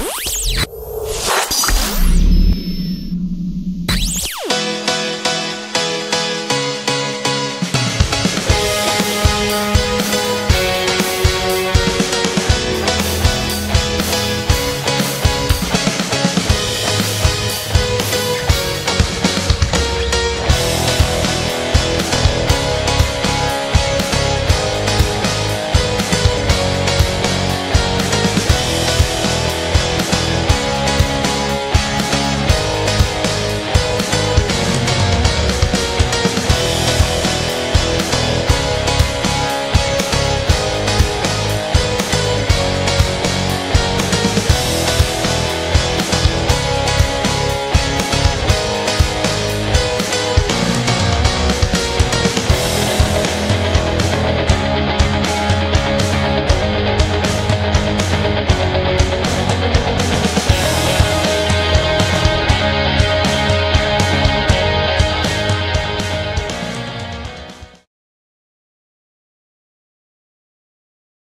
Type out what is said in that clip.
Bye.